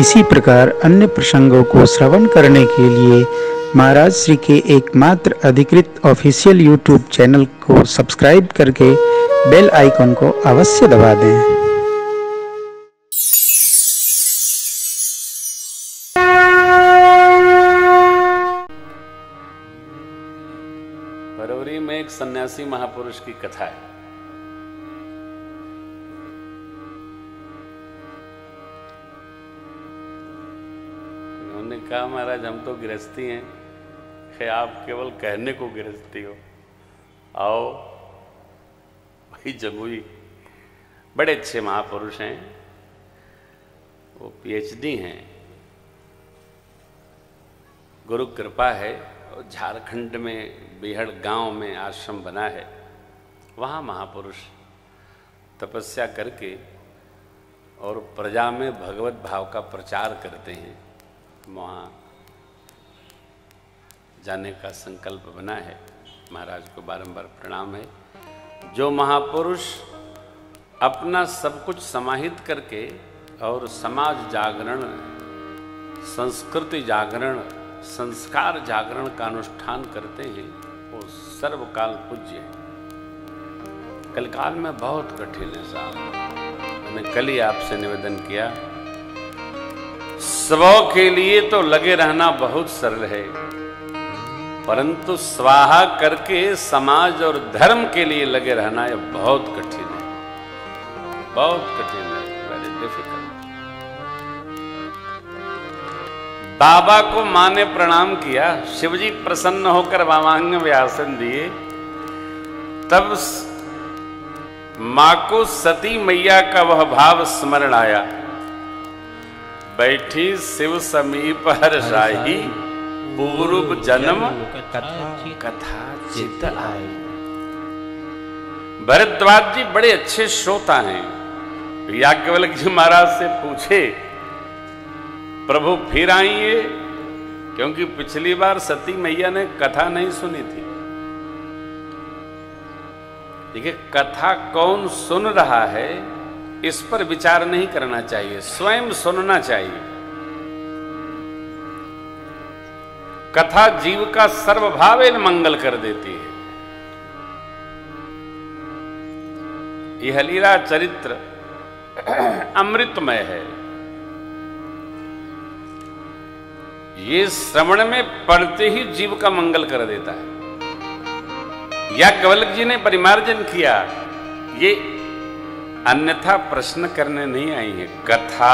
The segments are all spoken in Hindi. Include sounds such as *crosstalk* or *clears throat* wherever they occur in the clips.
इसी प्रकार अन्य प्रसंगों को श्रवण करने के लिए महाराज श्री के एकमात्र अधिकृत ऑफिशियल यूट्यूब चैनल को सब्सक्राइब करके बेल आइकन को अवश्य दबा दें। फरवरी में एक सन्यासी महापुरुष की कथा है। उन्होंने कहा, महाराज, हम तो गृहस्थी हैं। है आप केवल कहने को गृहस्थी हो। आओ वही जमुई बड़े अच्छे महापुरुष हैं। वो पीएचडी हैं। गुरु कृपा है, और झारखंड में, बिहड़ गाँव में आश्रम बना है। वहाँ महापुरुष तपस्या करके और प्रजा में भगवत भाव का प्रचार करते हैं। वहाँ जाने का संकल्प बना है। महाराज को बारंबार प्रणाम है। जो महापुरुष अपना सब कुछ समाहित करके और समाज जागरण, संस्कृति जागरण, संस्कार जागरण का अनुष्ठान करते हैं, वो सर्वकाल पूज्य है। कलकाल में बहुत कठिन है साहब। मैंने कल ही आपसे निवेदन किया स्व के लिए तो लगे रहना बहुत सरल है। परंतु स्वाहा करके समाज और धर्म के लिए लगे रहना यह बहुत कठिन है। बहुत कठिन है। वेरी डिफ़िकल्ट बाबा को माँ ने प्रणाम किया। शिवजी प्रसन्न होकर वामांग में आसन दिए। तब माँ को सती मैया का वह भाव स्मरण आया। बैठी शिव समीप हर शाही पूर्व जन्म कथा चित आई भरद्वाज जी बड़े अच्छे श्रोता हैं। याज्ञवल्क जी महाराज से पूछे प्रभु फिर आइए क्योंकि पिछली बार सती मैया ने कथा नहीं सुनी थी। देखिए कथा कौन सुन रहा है? इस पर विचार नहीं करना चाहिए, स्वयं सुनना चाहिए। कथा जीव का सर्वभाव मंगल कर देती है। यह लीला चरित्र *clears throat* अमृतमय है। ये श्रवण में पढ़ते ही जीव का मंगल कर देता है। या कवलक जी ने परिमार्जन किया, ये अन्यथा प्रश्न करने नहीं आई है। कथा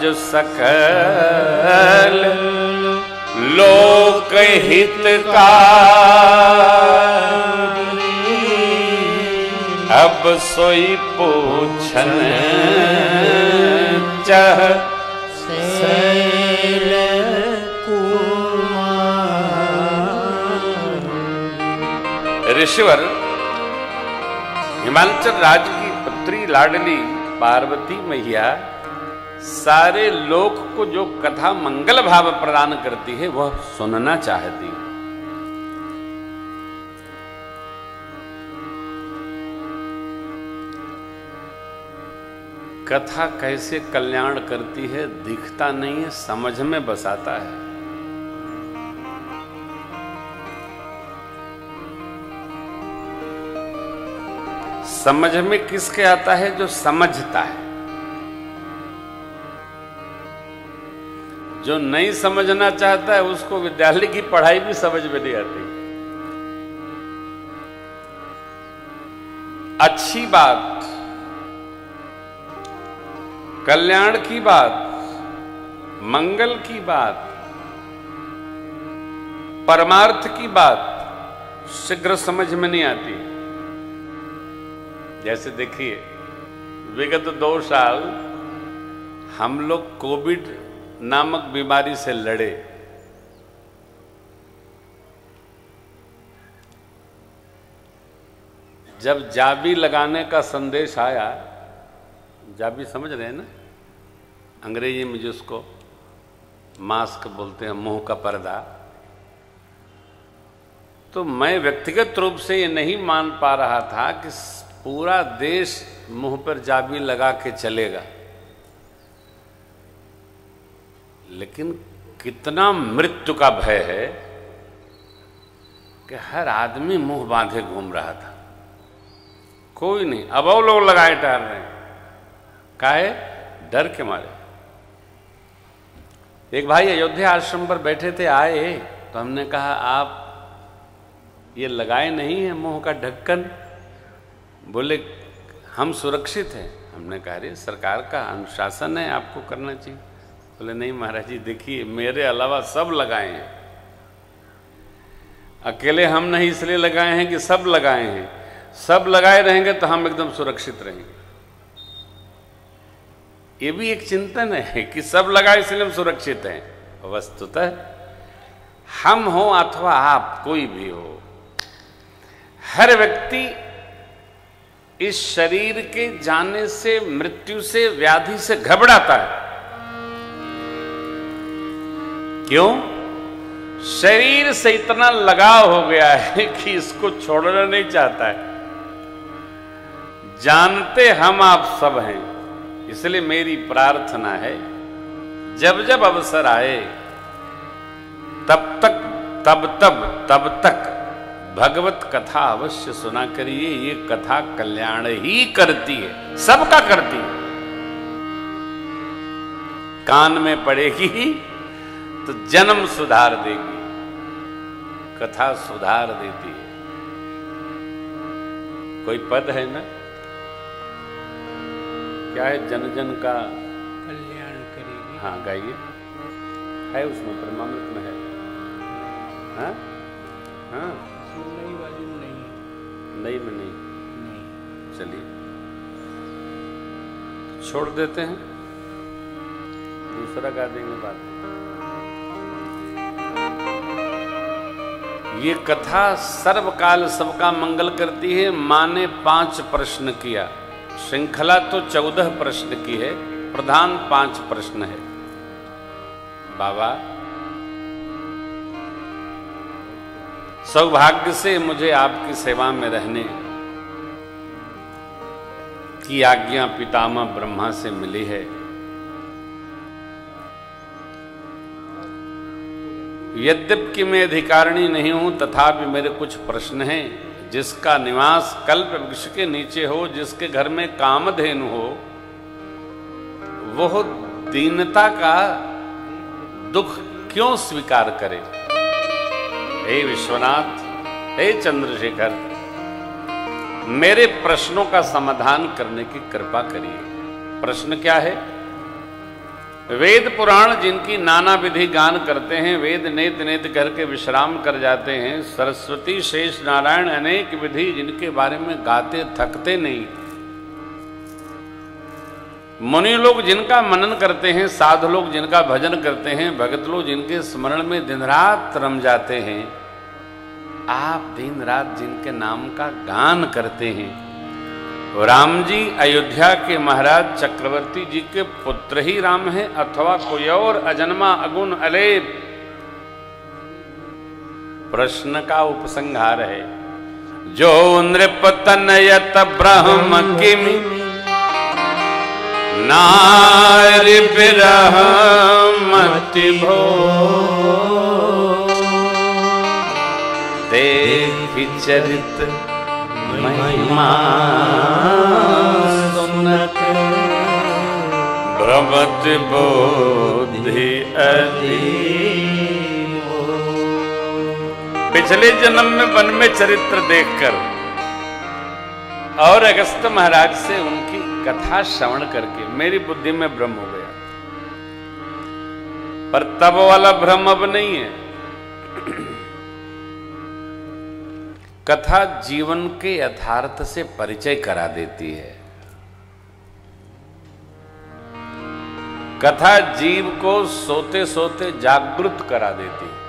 जो सकल लोक हित का अब सोई पूछन चह ऋषिवर हिमाचल राज्य लाडली पार्वती मैया, सारे लोक को जो कथा मंगल भाव प्रदान करती है, वह सुनना चाहती कथा कैसे कल्याण करती है, दिखता नहीं है, समझ में बसाता है। समझ में किसके आता है जो समझता है? जो नहीं समझना चाहता है, उसको विद्यालय की पढ़ाई भी समझ में नहीं आती। अच्छी बात, कल्याण की बात, मंगल की बात, परमार्थ की बात, शीघ्र समझ में नहीं आती। जैसे देखिए, विगत दो साल हम लोग कोविड नामक बीमारी से लड़े। जब जाबी लगाने का संदेश आया, जाबी समझ रहे हैं ना? अंग्रेज़ी में जिसको मास्क बोलते हैं, मुँह का पर्दा। तो मैं व्यक्तिगत रूप से ये नहीं मान पा रहा था कि पूरा देश मुँह पर जाबी लगा के चलेगा। लेकिन कितना मृत्यु का भय है कि हर आदमी मुँह बांधे घूम रहा था। कोई नहीं, अब वो लोग लगाए टहल रहे हैं। काहे डर के मारे। एक भाई अयोध्या आश्रम पर बैठे थे, आए तो हमने कहा, आप ये लगाए नहीं है मुँह का ढक्कन? बोले, हम सुरक्षित हैं. हमने कहा रे सरकार का अनुशासन है, आपको करना चाहिए. बोले, नहीं महाराज जी, देखिए, मेरे अलावा सब लगाए हैं। अकेले हम नहीं, इसलिए लगाए हैं कि सब लगाए हैं। सब लगाए रहेंगे तो हम एकदम सुरक्षित रहेंगे। ये भी एक चिंतन है कि सब लगाए इसलिए हम सुरक्षित हैं। वस्तुतः हम हो अथवा आप, कोई भी हो, हर व्यक्ति इस शरीर के जाने से, मृत्यु से, व्याधि से घबराता है। क्यों? शरीर से इतना लगाव हो गया है कि इसको छोड़ना नहीं चाहता है। जानते हम आप सब हैं, इसलिए मेरी प्रार्थना है, जब जब अवसर आए, तब तक, तब तब तब तक। भगवत कथा अवश्य सुना करिए ये कथा कल्याण ही करती है सबका करती है। कान में पड़ेगी तो जन्म सुधार देगी कथा सुधार देती है। कोई पद है ना? क्या है जन जन का? कल्याण करेगी। हाँ गाइए। है उसमें परमामृत में है। हाँ? हाँ? नई वाली में नहीं नहीं में नहीं। नहीं। चलिए। छोड़ देते हैं। दूसरा गा देंगे बात ये कथा सर्वकाल सबका मंगल करती है माँ ने पाँच प्रश्न किया। श्रृंखला तो चौदह प्रश्न की है प्रधान पाँच प्रश्न है। बाबा सौभाग्य से मुझे आपकी सेवा में रहने की आज्ञा पितामह ब्रह्मा से मिली है। यद्यप कि मैं अधिकारिणी नहीं हूँ, तथापि मेरे कुछ प्रश्न हैं, जिसका निवास कल्प वृक्ष के नीचे हो, जिसके घर में कामधेनु हो, वह दीनता का दुख क्यों स्वीकार करे? हे विश्वनाथ, हे चंद्रशेखर, मेरे प्रश्नों का समाधान करने की कृपा करिए। प्रश्न क्या है? वेद पुराण जिनकी नाना विधि गान करते हैं, वेद नेत नेत करके विश्राम कर जाते हैं, सरस्वती शेष नारायण अनेक विधि जिनके बारे में गाते थकते नहीं। मुनि लोग जिनका मनन करते हैं, साधु लोग जिनका भजन करते हैं, भगत लोग जिनके स्मरण में दिन रात रम जाते हैं आप दिन रात जिनके नाम का गान करते हैं, राम जी अयोध्या के महाराज चक्रवर्ती जी के पुत्र ही राम हैं अथवा कोई और अजन्मा अगुण अलेप? प्रश्न का उपसंहार है। जो नृप तनयत ब्रह्म किम? नार विरह भो देख चरित महिमा सुनत। भ्रमत बोधि पिछले जन्म में वन में चरित्र देखकर और अगस्त महाराज से उनकी कथा श्रवण करके मेरी बुद्धि में भ्रम हो गया। पर तब वाला भ्रम अब नहीं है। कथा जीवन के यथार्थ से परिचय करा देती है। कथा जीव को सोते सोते जागृत करा देती है।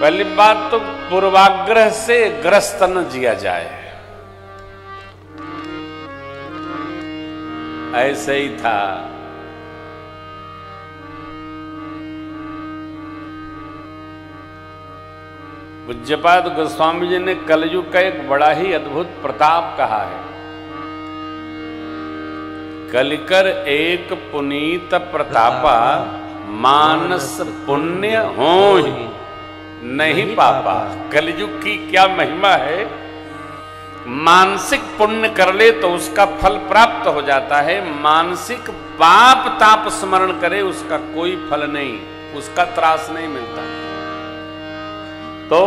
पहली बात तो पूर्वाग्रह से ग्रस्त न जिया जाए। ऐसे ही था। पूज्यपाद गोस्वामी जी ने कलयुग का एक बड़ा ही अद्भुत प्रताप कहा है। कलिकर एक पुनीत प्रतापा, मानस पुण्य हो ही नहीं पापा। कलयुग की क्या महिमा है? मानसिक पुण्य कर ले तो उसका फल प्राप्त हो जाता है। मानसिक पाप ताप स्मरण करे, उसका कोई फल नहीं, उसका त्रास नहीं मिलता। तो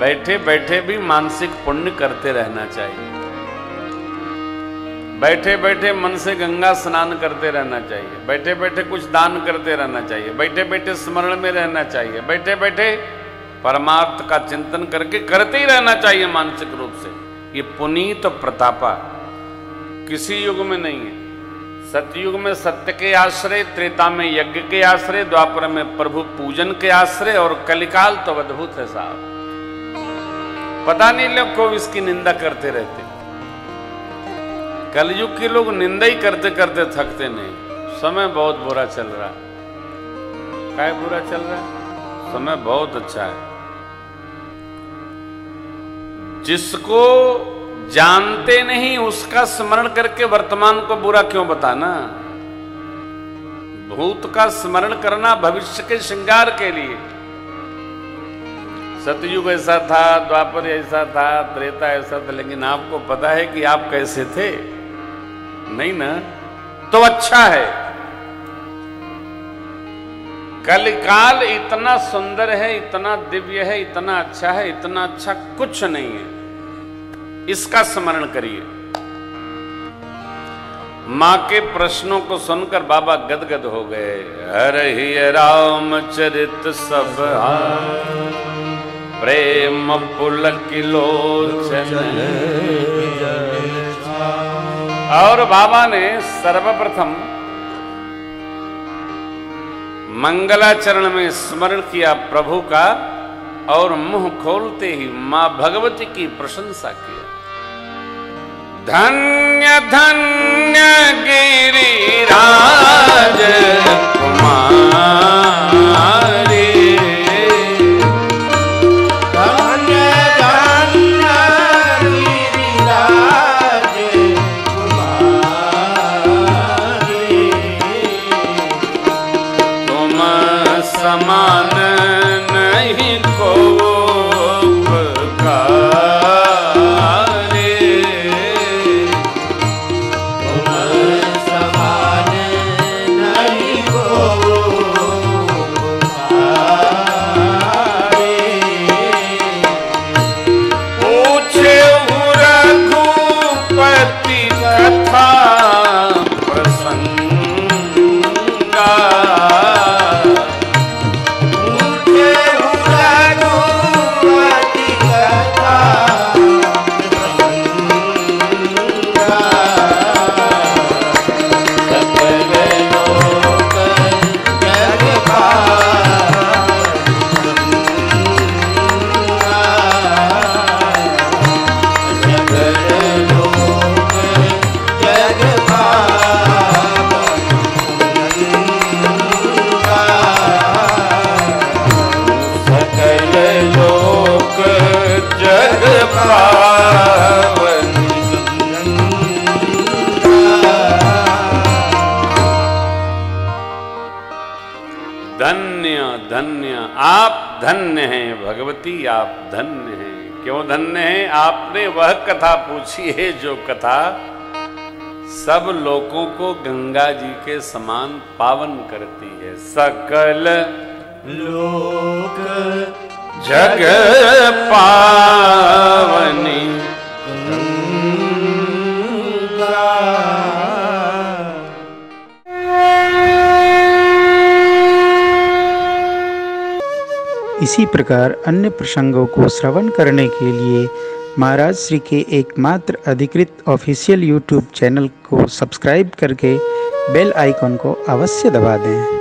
बैठे बैठे भी मानसिक पुण्य करते रहना चाहिए। बैठे बैठे मन से गंगा स्नान करते रहना चाहिए। बैठे बैठे कुछ दान करते रहना चाहिए। बैठे बैठे स्मरण में रहना चाहिए। बैठे बैठे परमार्थ का चिंतन करके करते ही रहना चाहिए मानसिक रूप से। ये पुनीत तो प्रतापा किसी युग में नहीं है। सतयुग में सत्य के आश्रय, त्रेता में यज्ञ के आश्रय, द्वापर में प्रभु पूजन के आश्रय और कलिकाल तो अद्भुत है साहब। पता नहीं लोग को इसकी निंदा करते रहते। कलयुग के लोग निंदा ही करते करते थकते नहीं। समय बहुत बुरा चल रहा। है बुरा चल रहा? है समय बहुत अच्छा है। जिसको जानते नहीं, उसका स्मरण करके वर्तमान को बुरा क्यों बताना? भूत का स्मरण करना भविष्य के श्रृंगार के लिए। सतयुग ऐसा था, द्वापर ऐसा था, त्रेता ऐसा था, लेकिन आपको पता है कि आप कैसे थे? नहीं ना? तो अच्छा है। कलिकाल इतना सुंदर है, इतना दिव्य है, इतना अच्छा है, इतना अच्छा कुछ नहीं है। इसका स्मरण करिए। माँ के प्रश्नों को सुनकर बाबा गदगद हो गए। हर ही राम चरित सब प्रेम लोचन। और बाबा ने सर्वप्रथम मंगलाचरण में स्मरण किया प्रभु का और मुँह खोलते ही माँ भगवती की प्रशंसा किया धन्य धन्य गिरिराज। धन्य हैं भगवती, आप धन्य हैं। क्यों धन्य हैं? आपने वह कथा पूछी है जो कथा सब लोगों को गंगा जी के समान पावन करती है। सकल लोक जग पावनी इसी प्रकार अन्य प्रसंगों को श्रवण करने के लिए महाराज श्री के एकमात्र अधिकृत ऑफिशियल यूट्यूब चैनल को सब्सक्राइब करके बेल आइकॉन को अवश्य दबा दें।